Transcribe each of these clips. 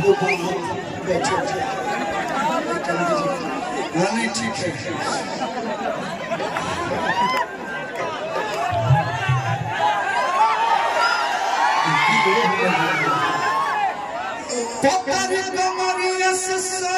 do povo Rani Tite. Potaria da Maria Sessão.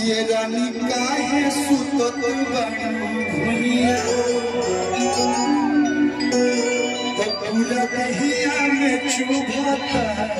ये रानी का है सुत तो भैया। तो पूरा दहिया में चुभता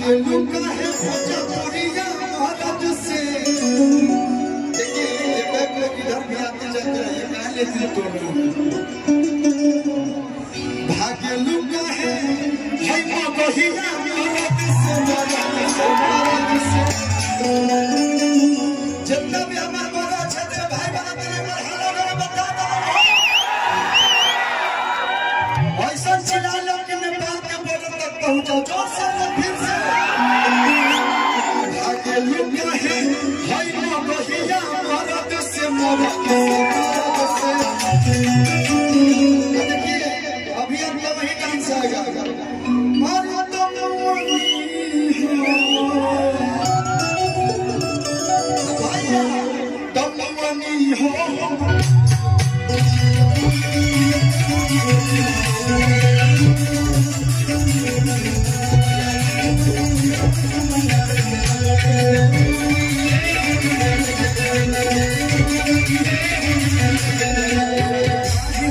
Thank you.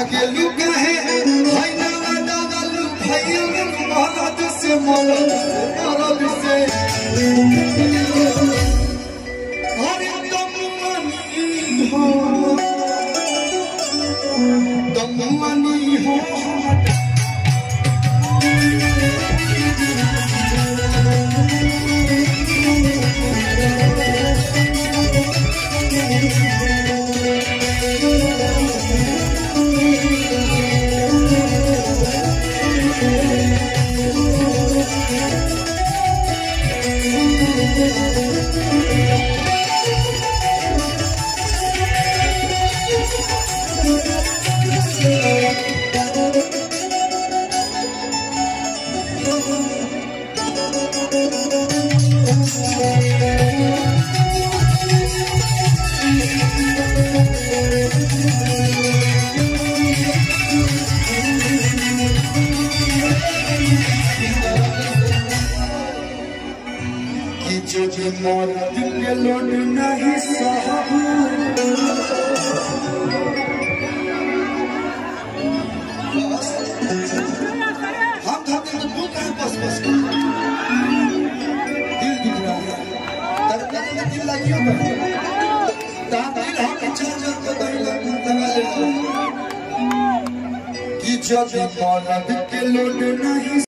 आगे लुक रहे भैया दादा लुक भैया में मोहब्बत से मोहब्बत से लगी हो ता हम चल चल तो दही लगा ले कि जब मौत के लोड नहीं